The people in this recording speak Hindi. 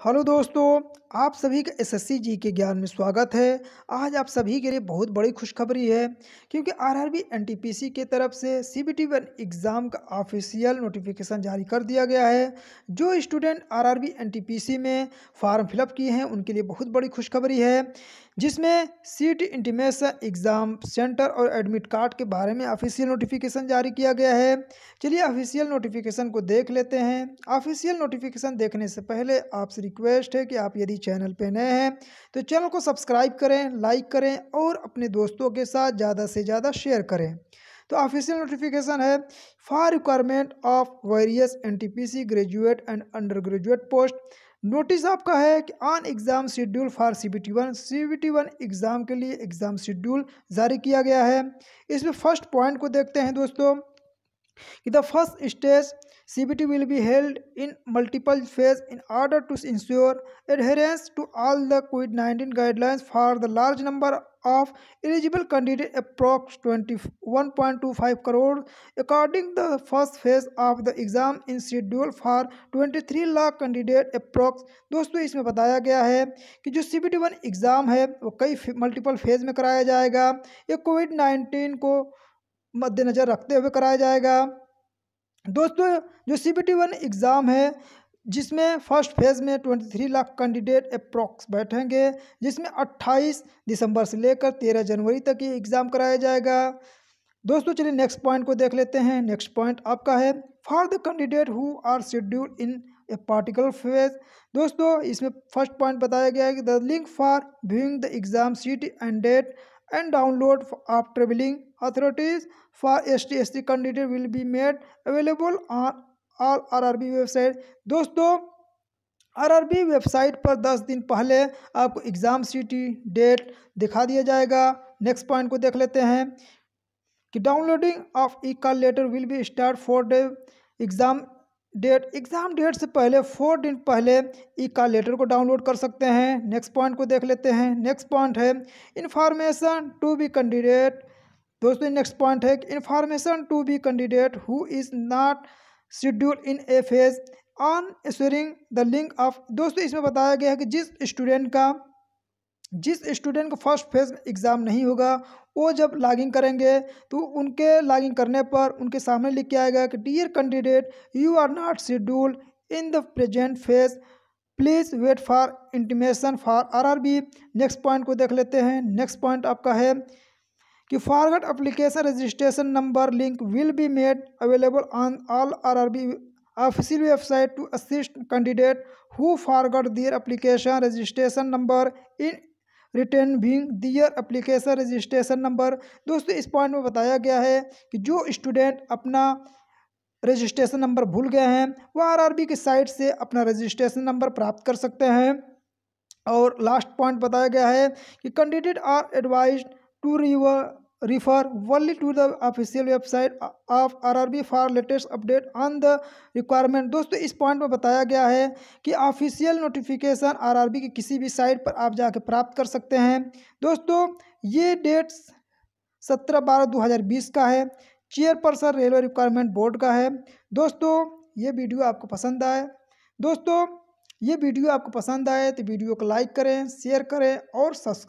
हेलो दोस्तों, आप सभी का एसएससी जी के ज्ञान में स्वागत है। आज आप सभी के लिए बहुत बड़ी खुशखबरी है, क्योंकि आरआरबी एनटीपीसी के तरफ़ से सीबीटी वन एग्ज़ाम का ऑफिशियल नोटिफिकेशन जारी कर दिया गया है, जो स्टूडेंट आरआरबी एनटीपीसी में फॉर्म फिलअप किए हैं, उनके लिए बहुत बड़ी खुशखबरी है, जिसमें सीट इंटीमेशन एग्ज़ाम सेंटर और एडमिट कार्ड के बारे में ऑफिशियल नोटिफिकेशन जारी किया गया है। चलिए ऑफिशियल नोटिफिकेशन को देख लेते हैं। ऑफिशियल नोटिफिकेशन देखने से पहले आपसे रिक्वेस्ट है कि आप यदि चैनल पे नए हैं तो चैनल को सब्सक्राइब करें, लाइक करें और अपने दोस्तों के साथ ज़्यादा से ज़्यादा शेयर करें। तो ऑफिशियल नोटिफिकेशन है, for requirement of various NTPC graduate and undergraduate post. Notice आपका है कि on exam schedule for C B T one C B T one exam के लिए एग्ज़ाम शेड्यूल जारी किया गया है। इसमें फ़र्स्ट पॉइंट को देखते हैं दोस्तों। कि the first stage C B T will be held in multiple phase in order to ensure adherence to all the COVID nineteen guidelines for the large number of eligible candidate approx twenty one point two five crore according the first phase of the exam in schedule for twenty three lakh candidate approx दोस्तों, इसमें बताया गया है कि जो C B T one exam है, वो कई मल्टीपल फ़ेज़ में कराया जाएगा। ये कोविड नाइन्टीन को मद्देनज़र रखते हुए कराया जाएगा। दोस्तों, जो C B T one exam है, जिसमें फ़र्स्ट फ़ेज़ में twenty three lakh candidate approx बैठेंगे, जिसमें अट्ठाईस दिसंबर से लेकर तेरह जनवरी तक ये एग्ज़ाम कराया जाएगा। दोस्तों, चलिए नेक्स्ट पॉइंट को देख लेते हैं। नेक्स्ट पॉइंट आपका है for the candidate who are schedule in a particular phase दोस्तों, इसमें फ़र्स्ट पॉइंट बताया गया है कि the link for viewing the exam seat and date and download of traveling authorities for ST candidate will be made available on all RRB website दोस्तों आरआरबी वेबसाइट पर 10 दिन पहले आपको एग्ज़ाम सिटी डेट दिखा दिया जाएगा नेक्स्ट पॉइंट को देख लेते हैं कि downloading of e call letter will be start for day exam date, exam date से पहले, फोर दिन पहले ई का लेटर को डाउनलोड कर सकते हैं। नेक्स्ट पॉइंट को देख लेते हैं। नेक्स्ट पॉइंट है इन्फॉर्मेशन टू बी कैंडिडेट दोस्तों नेक्स्ट पॉइंट है information to be candidate who is not schedule in a phase on assuring the link of दोस्तों, इसमें बताया गया है कि जिस स्टूडेंट का जिस स्टूडेंट को फ़र्स्ट फ़ेज़ एग्ज़ाम नहीं होगा, वो जब लॉगिंग करेंगे तो उनके लॉगिंग करने पर उनके सामने लिख के आएगा कि dear candidate you are not scheduled in the present phase please wait for intimation for RRB next point को देख लेते हैं। नेक्स्ट पॉइंट आपका है कि forgot application registration number link will be made available on all RRB official website to assist candidate who forgot their application registration number in return being their application registration number दोस्तों, इस पॉइंट में बताया गया है कि जो स्टूडेंट अपना रजिस्ट्रेशन नंबर भूल गए हैं, वह आरआरबी की साइट से अपना रजिस्ट्रेशन नंबर प्राप्त कर सकते हैं। और लास्ट पॉइंट बताया गया है कि candidate are advise to river refer only to the official website of RRB for latest update on the requirement. दोस्तों, इस पॉइंट में बताया गया है कि ऑफिशियल नोटिफिकेशन आरआरबी की किसी भी साइट पर आप जाके प्राप्त कर सकते हैं। दोस्तों, ये डेट सत्रह बारह दो हज़ार बीस का है। चेयरपर्सन रेलवे रिक्वायरमेंट बोर्ड का है। दोस्तों, ये वीडियो आपको पसंद आए। दोस्तों, ये वीडियो आपको पसंद आए तो वीडियो को लाइक करें शेयर करें और सब्सक्राइब